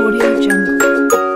Audio Jungle.